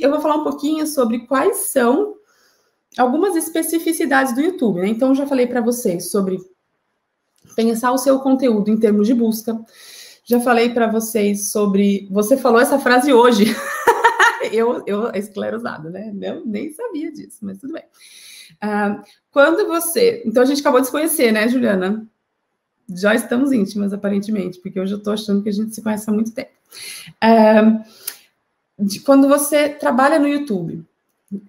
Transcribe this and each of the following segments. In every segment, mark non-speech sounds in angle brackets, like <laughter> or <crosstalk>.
Eu vou falar um pouquinho sobre quais são algumas especificidades do YouTube, né? Então, já falei para vocês sobre pensar o seu conteúdo em termos de busca. Já falei para vocês sobre. Você falou essa frase hoje. <laughs> eu, eu esclerosada, né? Eu nem sabia disso, mas tudo bem. Uh, quando você. Então, a gente acabou de se conhecer, né, Juliana? Já estamos íntimas, aparentemente, porque hoje eu estou achando que a gente se conhece há muito tempo. Uh, de, quando você trabalha no YouTube,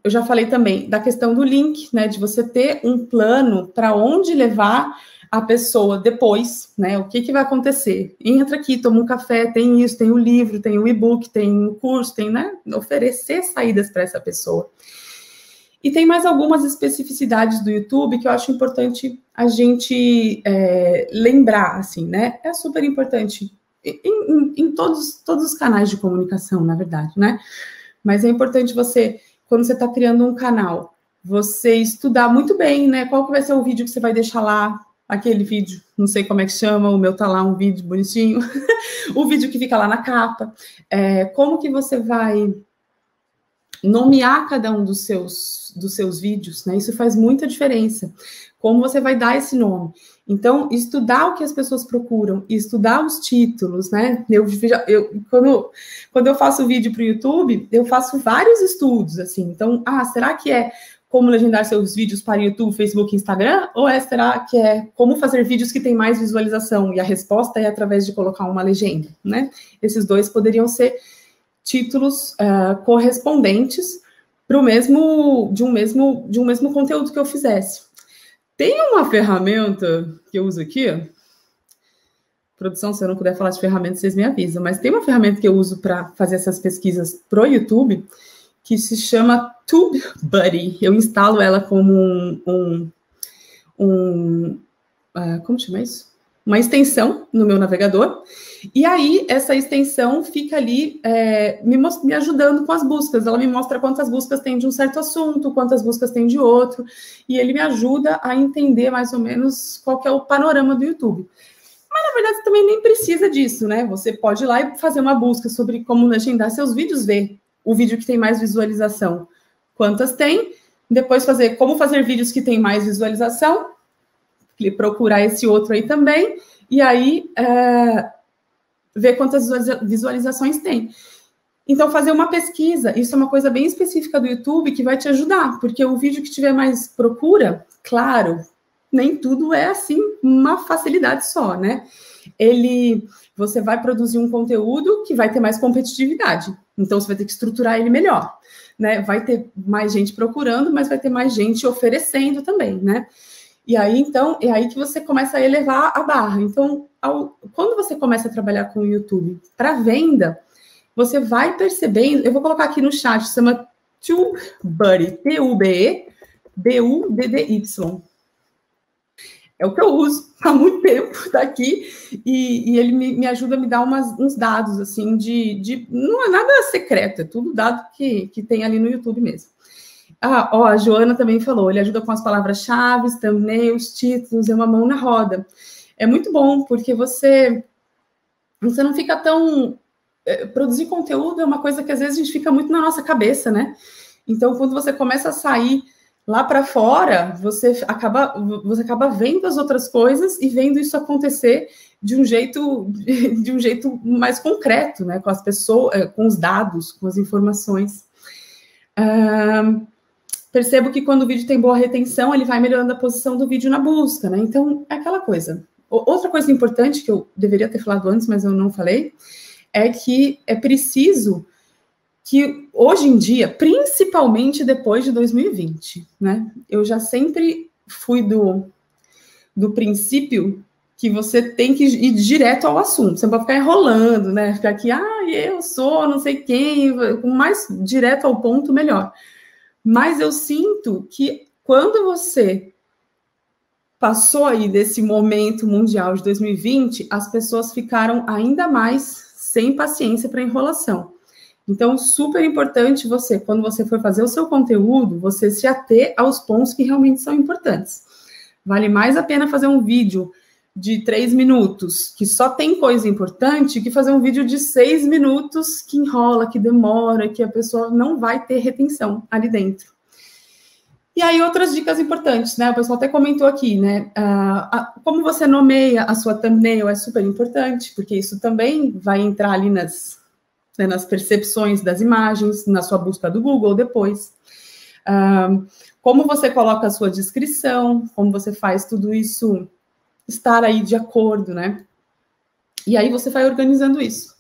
eu já falei também da questão do link, né? De você ter um plano para onde levar a pessoa depois, né? O que, que vai acontecer? Entra aqui, toma um café, tem isso, tem o livro, tem o e-book, tem o curso, tem, né? Oferecer saídas para essa pessoa. E tem mais algumas especificidades do YouTube que eu acho importante a gente é, lembrar, assim, né? É super importante em, em, em, todos, todos os canais de comunicação, na verdade, né? Mas é importante você, quando você está criando um canal, você estudar muito bem, né? Qual que vai ser o vídeo que você vai deixar lá, aquele vídeo, não sei como é que chama, o meu tá lá um vídeo bonitinho, <laughs> o vídeo que fica lá na capa, é, como que você vai nomear cada um dos seus dos seus vídeos, né? Isso faz muita diferença. Como você vai dar esse nome? Então, estudar o que as pessoas procuram, estudar os títulos, né? Eu, eu quando, quando eu faço vídeo para o YouTube, eu faço vários estudos, assim. Então, ah, será que é como legendar seus vídeos para YouTube, Facebook, Instagram? Ou é, será que é como fazer vídeos que têm mais visualização? E a resposta é através de colocar uma legenda, né? Esses dois poderiam ser títulos uh, correspondentes para o mesmo de um mesmo de um mesmo conteúdo que eu fizesse. Tem uma ferramenta que eu uso aqui. Produção, se eu não puder falar de ferramenta, vocês me avisam. Mas tem uma ferramenta que eu uso para fazer essas pesquisas pro YouTube que se chama TubeBuddy. Eu instalo ela como um, um, um uh, como chama isso? Uma extensão no meu navegador. E aí, essa extensão fica ali é, me, me, ajudando com as buscas. Ela me mostra quantas buscas tem de um certo assunto, quantas buscas tem de outro, e ele me ajuda a entender mais ou menos qual é o panorama do YouTube. Mas, na verdade, também nem precisa disso, né? Você pode ir lá e fazer uma busca sobre como legendar seus vídeos, ver o vídeo que tem mais visualização, quantas tem, depois fazer como fazer vídeos que tem mais visualização, procurar esse outro aí também, e aí é, ver quantas visualizações tem. Então, fazer uma pesquisa, isso é uma coisa bem específica do YouTube que vai te ajudar, porque o vídeo que tiver mais procura, claro, nem tudo é assim uma facilidade só, né? Ele, você vai produzir um conteúdo que vai ter mais competitividade. Então, você vai ter que estruturar ele melhor, né? Vai ter mais gente procurando, mas vai ter mais gente oferecendo também, né? E aí, então, é aí que você começa a elevar a barra. Então, ao, quando você começa a trabalhar com o YouTube para venda, você vai percebendo. Eu vou colocar aqui no chat, chama TubeBuddy, T-U-B-E, B-U-D-D-Y é o que eu uso <laughs> há muito tempo, tá aqui, e, e ele me, me, ajuda a me dar umas, uns dados, assim, de, de, Não é nada secreto, é tudo dado que, que tem ali no YouTube mesmo. Ah, ó, a Joana também falou, ele ajuda com as palavras-chave, thumbnails, títulos, é uma mão na roda. É muito bom, porque você, você não fica tão... É, produzir conteúdo é uma coisa que às vezes a gente fica muito na nossa cabeça, né? Então, quando você começa a sair lá para fora, você acaba, você acaba vendo as outras coisas e vendo isso acontecer de um jeito, <laughs> de um jeito mais concreto, né, com as pessoas, eh, com os dados, com as informações. Uh, percebo que quando o vídeo tem boa retenção, ele vai melhorando a posição do vídeo na busca, né? Então, é aquela coisa. Outra coisa importante que eu deveria ter falado antes, mas eu não falei, é que é preciso que hoje em dia, principalmente depois de 2020, né? Eu já sempre fui do, do princípio que você tem que ir direto ao assunto. Você não pode ficar enrolando, né? Ficar aqui, ah, eu sou não sei quem, mais direto ao ponto, melhor. Mas eu sinto que quando você passou aí desse momento mundial de 2020, as pessoas ficaram ainda mais sem paciência para enrolação. Então, super importante você, quando você for fazer o seu conteúdo, você se ater aos pontos que realmente são importantes. Vale mais a pena fazer um vídeo de três minutos, que só tem coisa importante, que fazer um vídeo de seis minutos que enrola, que demora, que a pessoa não vai ter retenção ali dentro. E aí, outras dicas importantes, né? O pessoal até comentou aqui, né? Uh, como você nomeia a sua thumbnail é super importante, porque isso também vai entrar ali nas, né, nas percepções das imagens, na sua busca do Google depois. Uh, como você coloca a sua descrição, como você faz tudo isso estar aí de acordo, né? E aí você vai organizando isso.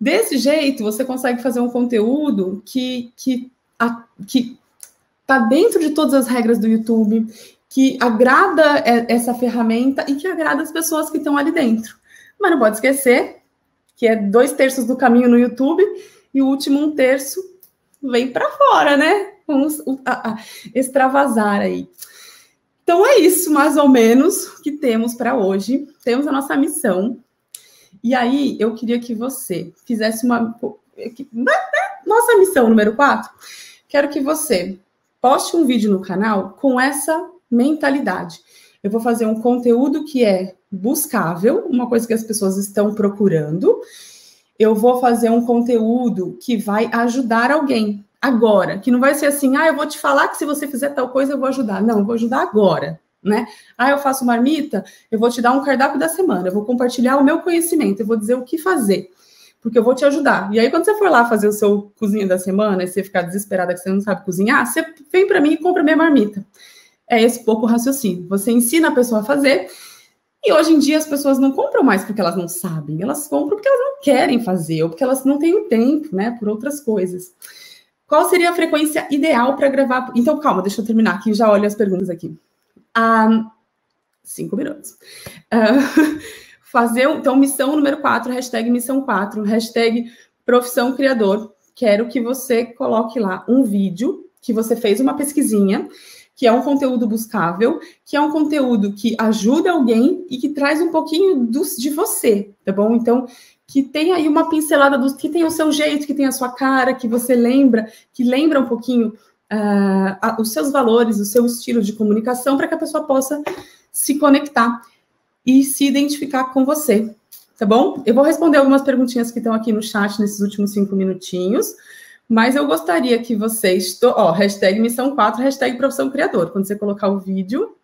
Desse jeito, você consegue fazer um conteúdo que, que, que está dentro de todas as regras do YouTube, que agrada essa ferramenta e que agrada as pessoas que estão ali dentro. Mas não pode esquecer que é dois terços do caminho no YouTube e o último um terço vem para fora, né? Vamos a, a, extravasar aí. Então é isso, mais ou menos, que temos para hoje. Temos a nossa missão. E aí eu queria que você fizesse uma. Nossa missão número 4. Quero que você poste um vídeo no canal com essa mentalidade. Eu vou fazer um conteúdo que é buscável, uma coisa que as pessoas estão procurando. Eu vou fazer um conteúdo que vai ajudar alguém agora, que não vai ser assim, ah, eu vou te falar que se você fizer tal coisa eu vou ajudar. Não, eu vou ajudar agora, né? Ah, eu faço marmita, eu vou te dar um cardápio da semana, eu vou compartilhar o meu conhecimento, eu vou dizer o que fazer porque eu vou te ajudar. E aí, quando você for lá fazer o seu cozinha da semana e você ficar desesperada que você não sabe cozinhar, você vem para mim e compra minha marmita. É esse pouco raciocínio. Você ensina a pessoa a fazer. E hoje em dia as pessoas não compram mais porque elas não sabem, elas compram porque elas não querem fazer, ou porque elas não têm o tempo, né, por outras coisas. Qual seria a frequência ideal para gravar? Então, calma, deixa eu terminar aqui, já olho as perguntas aqui. Ah, cinco minutos. Ah, <laughs> fazer, então, missão número 4, hashtag missão 4, hashtag profissão criador. Quero que você coloque lá um vídeo que você fez uma pesquisinha, que é um conteúdo buscável, que é um conteúdo que ajuda alguém e que traz um pouquinho de você, tá bom? Então, que tem aí uma pincelada do que tem o seu jeito, que tem a sua cara, que você lembra, que lembra um pouquinho uh, os seus valores, o seu estilo de comunicação, para que a pessoa possa se conectar e se identificar com você, tá bom? Eu vou responder algumas perguntinhas que estão aqui no chat nesses últimos cinco minutinhos, mas eu gostaria que vocês, ó, hashtag missão 4, hashtag profissão criador, quando você colocar o vídeo,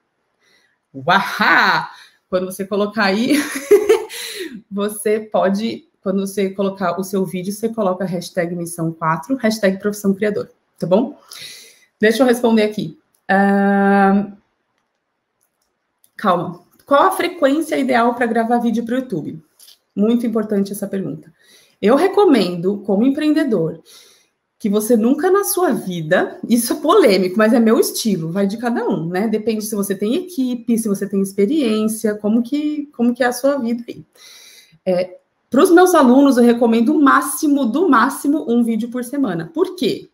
uahá! Quando você colocar aí, <laughs> você pode, quando você colocar o seu vídeo, você coloca hashtag missão 4, hashtag profissão criador, tá bom? Deixa eu responder aqui. Uh... Calma. Qual a frequência ideal para gravar vídeo para o YouTube? Muito importante essa pergunta. Eu recomendo, como empreendedor, que você nunca na sua vida, isso é polêmico, mas é meu estilo, vai de cada um, né? Depende se você tem equipe, se você tem experiência, como que, como que é a sua vida aí. É, para os meus alunos, eu recomendo o máximo, do máximo, um vídeo por semana. Por quê?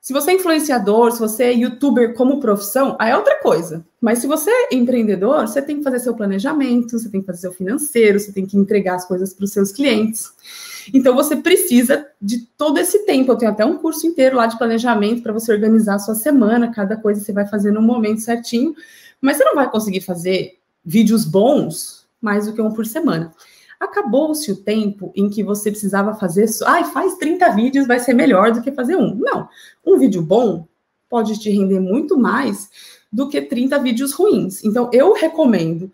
Se você é influenciador, se você é youtuber como profissão, aí é outra coisa. Mas se você é empreendedor, você tem que fazer seu planejamento, você tem que fazer seu financeiro, você tem que entregar as coisas para os seus clientes. Então você precisa de todo esse tempo. Eu tenho até um curso inteiro lá de planejamento para você organizar a sua semana, cada coisa você vai fazer no momento certinho. Mas você não vai conseguir fazer vídeos bons mais do que um por semana. Acabou-se o tempo em que você precisava fazer. Ai, faz 30 vídeos, vai ser melhor do que fazer um. Não. Um vídeo bom pode te render muito mais do que 30 vídeos ruins. Então, eu recomendo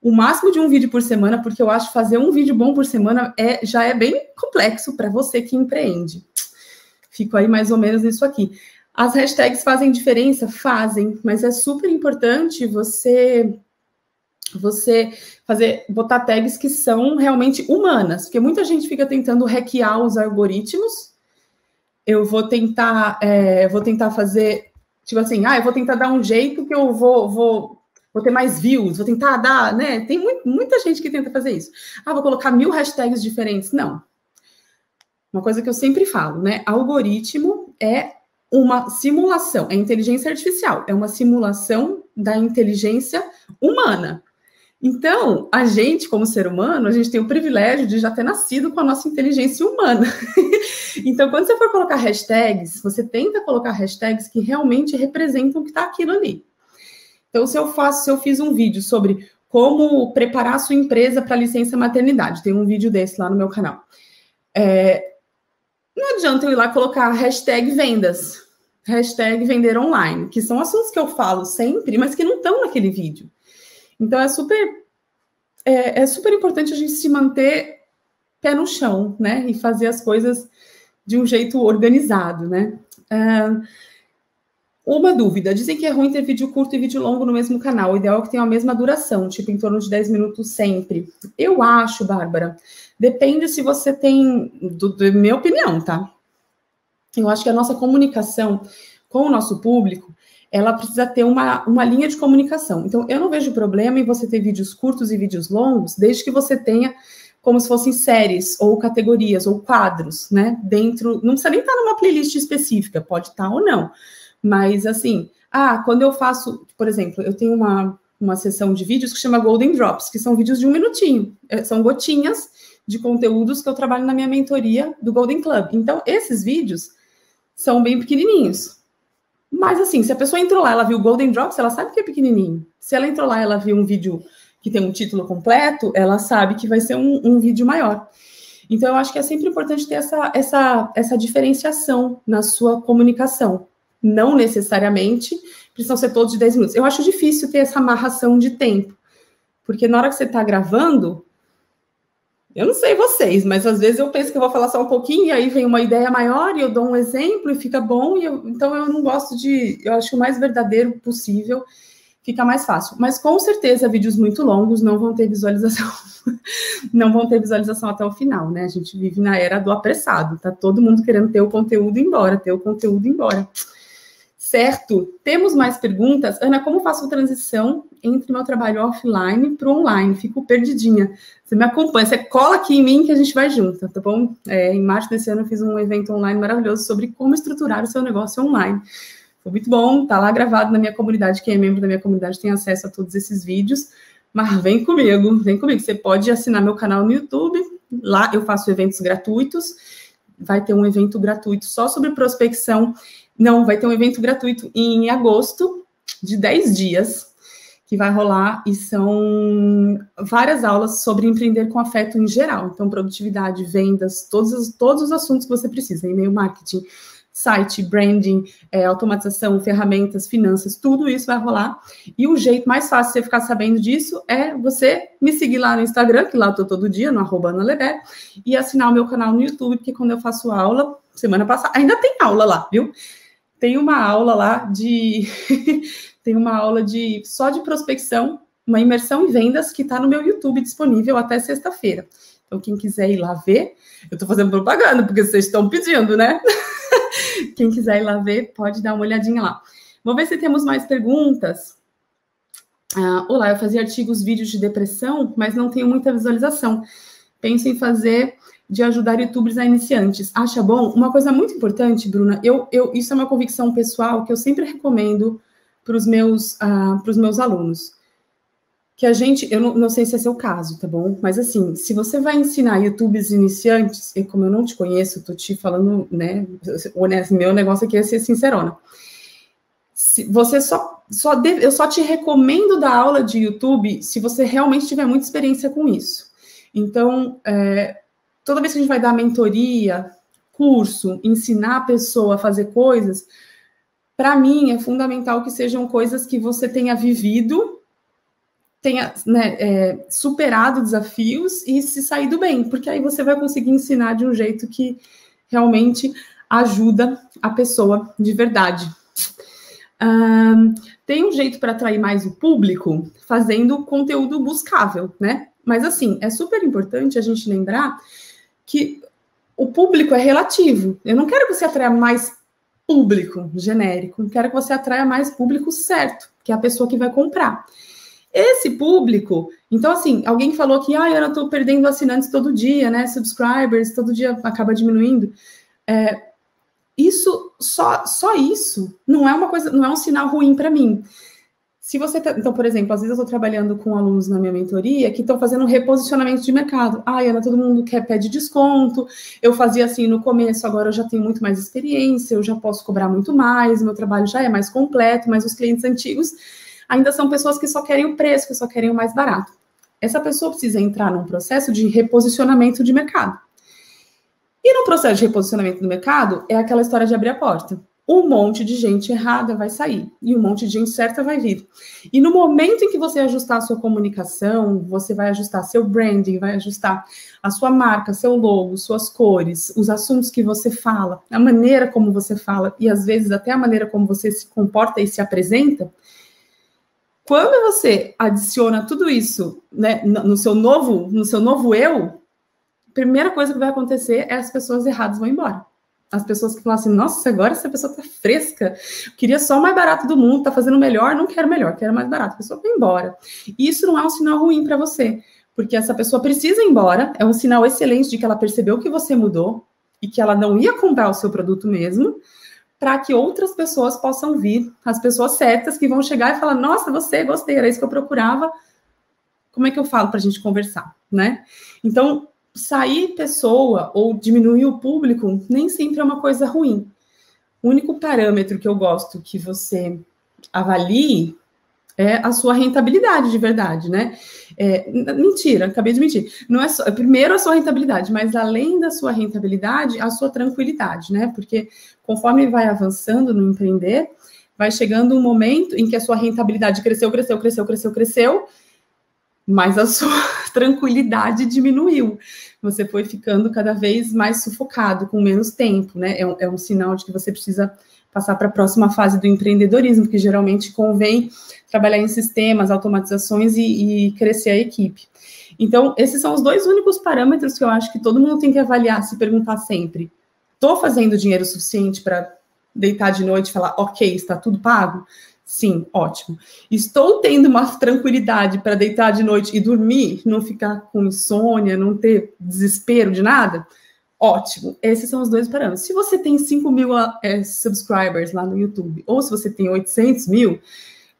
o máximo de um vídeo por semana, porque eu acho que fazer um vídeo bom por semana é, já é bem complexo para você que empreende. Fico aí mais ou menos nisso aqui. As hashtags fazem diferença? Fazem, mas é super importante você você fazer botar tags que são realmente humanas, porque muita gente fica tentando hackear os algoritmos. Eu vou tentar, é, vou tentar fazer, tipo assim, ah, eu vou tentar dar um jeito que eu vou, vou, vou ter mais views, vou tentar dar, né? Tem muito, muita gente que tenta fazer isso. Ah, vou colocar mil hashtags diferentes. Não. Uma coisa que eu sempre falo, né? Algoritmo é uma simulação, é inteligência artificial, é uma simulação da inteligência humana. Então, a gente, como ser humano, a gente tem o privilégio de já ter nascido com a nossa inteligência humana. <laughs> então, quando você for colocar hashtags, você tenta colocar hashtags que realmente representam o que está aquilo ali. Então, se eu faço, se eu fiz um vídeo sobre como preparar a sua empresa para licença maternidade. Tem um vídeo desse lá no meu canal. É, não adianta eu ir lá colocar hashtag vendas, hashtag vender online, que são assuntos que eu falo sempre, mas que não estão naquele vídeo. Então é super é, é, super importante a gente se manter pé no chão, né? E fazer as coisas de um jeito organizado, né? Uh, uma dúvida: dizem que é ruim ter vídeo curto e vídeo longo no mesmo canal. O ideal é que tenha a mesma duração, tipo em torno de 10 minutos sempre. Eu acho, Bárbara. Depende se você tem. Do, do minha opinião, tá? Eu acho que a nossa comunicação com o nosso público ela precisa ter uma, uma linha de comunicação. Então, eu não vejo problema em você ter vídeos curtos e vídeos longos, desde que você tenha como se fossem séries, ou categorias, ou quadros, né? Dentro. Não precisa nem estar numa playlist específica, pode estar ou não. Mas, assim, ah, quando eu faço, por exemplo, eu tenho uma, uma sessão de vídeos que chama Golden Drops, que são vídeos de um minutinho. É, são gotinhas de conteúdos que eu trabalho na minha mentoria do Golden Club. Então, esses vídeos são bem pequenininhos. Mas assim, se a pessoa entrou lá, ela viu Golden Drops, ela sabe que é pequenininho. Se ela entrou lá, ela viu um vídeo que tem um título completo, ela sabe que vai ser um, um vídeo maior. Então, eu acho que é sempre importante ter essa, essa, essa diferenciação na sua comunicação. Não necessariamente precisam ser todos de 10 minutos. Eu acho difícil ter essa amarração de tempo, porque na hora que você está gravando, eu não sei vocês, mas às vezes eu penso que eu vou falar só um pouquinho, e aí vem uma ideia maior, e eu dou um exemplo, e fica bom, e eu, então eu não gosto de. Eu acho o mais verdadeiro possível fica mais fácil. Mas com certeza, vídeos muito longos não vão ter visualização, <laughs> não vão ter visualização até o final, né? A gente vive na era do apressado, tá todo mundo querendo ter o conteúdo embora, ter o conteúdo embora. Certo, temos mais perguntas. Ana, como faço a transição entre meu trabalho offline para online? Fico perdidinha. Você me acompanha, você cola aqui em mim que a gente vai junto, tá bom? É, em março desse ano eu fiz um evento online maravilhoso sobre como estruturar o seu negócio online. Foi muito bom, tá lá gravado na minha comunidade. Quem é membro da minha comunidade tem acesso a todos esses vídeos. Mas vem comigo, vem comigo. Você pode assinar meu canal no YouTube. Lá eu faço eventos gratuitos. Vai ter um evento gratuito só sobre prospecção não, vai ter um evento gratuito em agosto, de 10 dias, que vai rolar, e são várias aulas sobre empreender com afeto em geral. Então, produtividade, vendas, todos os, todos os assuntos que você precisa, e-mail marketing, site, branding, é, automatização, ferramentas, finanças, tudo isso vai rolar. E o jeito mais fácil de você ficar sabendo disso é você me seguir lá no Instagram, que lá eu tô todo dia, no arroba e assinar o meu canal no YouTube, porque quando eu faço aula, semana passada, ainda tem aula lá, viu? Tem uma aula lá de <laughs> tem uma aula de só de prospecção, uma imersão em vendas que está no meu YouTube disponível até sexta-feira. Então, quem quiser ir lá ver, eu estou fazendo propaganda, porque vocês estão pedindo, né? <laughs> quem quiser ir lá ver, pode dar uma olhadinha lá. Vamos ver se temos mais perguntas. Ah, olá, eu fazia artigos, vídeos de depressão, mas não tenho muita visualização. Penso em fazer de ajudar youtubers a iniciantes. Acha bom? Uma coisa muito importante, Bruna, eu, eu, isso é uma convicção pessoal que eu sempre recomendo para os meus, uh, meus alunos. Que a gente, eu não, não, sei se é seu caso, tá bom? Mas assim, se você vai ensinar youtubers iniciantes, e como eu não te conheço, tô te falando, né? Honesto, meu negócio aqui é ser sincerona. Se você só, só deve, eu só te recomendo dar aula de YouTube se você realmente tiver muita experiência com isso. Então, é, toda vez que a gente vai dar mentoria, curso, ensinar a pessoa a fazer coisas, para mim é fundamental que sejam coisas que você tenha vivido, tenha né, é, superado desafios e se saído bem, porque aí você vai conseguir ensinar de um jeito que realmente ajuda a pessoa de verdade. Um, tem um jeito para atrair mais o público fazendo conteúdo buscável, né? Mas assim, é super importante a gente lembrar que o público é relativo. Eu não quero que você atraia mais público genérico, eu quero que você atraia mais público certo, que é a pessoa que vai comprar. Esse público, então assim, alguém falou que ah, eu estou perdendo assinantes todo dia, né? Subscribers, todo dia acaba diminuindo. É, isso só só isso não é uma coisa, não é um sinal ruim para mim. Se você tá, então, por exemplo, às vezes eu estou trabalhando com alunos na minha mentoria que estão fazendo um reposicionamento de mercado. Ai, Ana, todo mundo quer pede desconto. Eu fazia assim no começo, agora eu já tenho muito mais experiência, eu já posso cobrar muito mais, meu trabalho já é mais completo, mas os clientes antigos ainda são pessoas que só querem o preço, que só querem o mais barato. Essa pessoa precisa entrar num processo de reposicionamento de mercado. E no processo de reposicionamento do mercado, é aquela história de abrir a porta um monte de gente errada vai sair e um monte de gente certa vai vir. E no momento em que você ajustar a sua comunicação, você vai ajustar seu branding, vai ajustar a sua marca, seu logo, suas cores, os assuntos que você fala, a maneira como você fala e às vezes até a maneira como você se comporta e se apresenta. Quando você adiciona tudo isso né, no seu novo, no seu novo eu, a primeira coisa que vai acontecer é as pessoas erradas vão embora as pessoas que falam assim, nossa, agora essa pessoa tá fresca, queria só o mais barato do mundo, tá fazendo melhor, não quero melhor, quero mais barato, a pessoa vai embora. E isso não é um sinal ruim para você, porque essa pessoa precisa ir embora, é um sinal excelente de que ela percebeu que você mudou e que ela não ia comprar o seu produto mesmo, para que outras pessoas possam vir, as pessoas certas que vão chegar e falar, nossa, você, gostei, era isso que eu procurava, como é que eu falo para a gente conversar, né? Então, sair pessoa ou diminuir o público nem sempre é uma coisa ruim. O único parâmetro que eu gosto que você avalie é a sua rentabilidade de verdade, né? É, mentira, acabei de mentir. Não é só, primeiro a sua rentabilidade, mas além da sua rentabilidade, a sua tranquilidade, né? Porque conforme vai avançando no empreender, vai chegando um momento em que a sua rentabilidade cresceu, cresceu, cresceu, cresceu, cresceu, mas a sua tranquilidade diminuiu. Você foi ficando cada vez mais sufocado, com menos tempo, né? É um, é um sinal de que você precisa passar para a próxima fase do empreendedorismo, que geralmente convém trabalhar em sistemas, automatizações e, e crescer a equipe. Então, esses são os dois únicos parâmetros que eu acho que todo mundo tem que avaliar, se perguntar sempre: estou fazendo dinheiro suficiente para deitar de noite e falar, ok, está tudo pago? Sim, ótimo. Estou tendo uma tranquilidade para deitar de noite e dormir, não ficar com insônia, não ter desespero de nada? Ótimo. Esses são os dois parâmetros. Se você tem 5 mil é, subscribers lá no YouTube, ou se você tem 800 mil,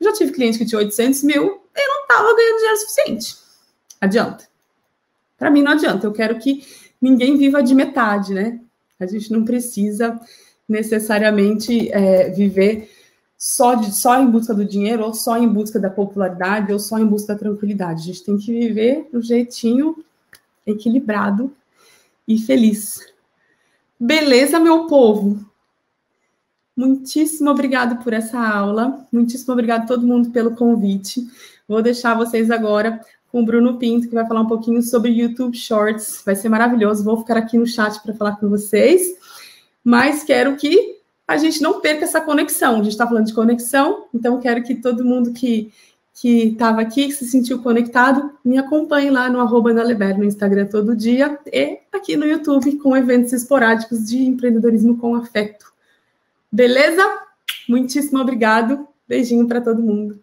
já tive cliente que tinha 800 mil e não estava ganhando dinheiro suficiente. Adianta? Para mim não adianta. Eu quero que ninguém viva de metade, né? A gente não precisa necessariamente é, viver só, de, só em busca do dinheiro, ou só em busca da popularidade, ou só em busca da tranquilidade. A gente tem que viver do jeitinho equilibrado e feliz. Beleza, meu povo? Muitíssimo obrigado por essa aula. Muitíssimo obrigado a todo mundo pelo convite. Vou deixar vocês agora com o Bruno Pinto, que vai falar um pouquinho sobre YouTube Shorts. Vai ser maravilhoso. Vou ficar aqui no chat para falar com vocês. Mas quero que a gente não perca essa conexão. A gente está falando de conexão, então quero que todo mundo que que estava aqui, que se sentiu conectado, me acompanhe lá no arroba no Instagram todo dia e aqui no YouTube com eventos esporádicos de empreendedorismo com afeto. Beleza? Muitíssimo obrigado. Beijinho para todo mundo.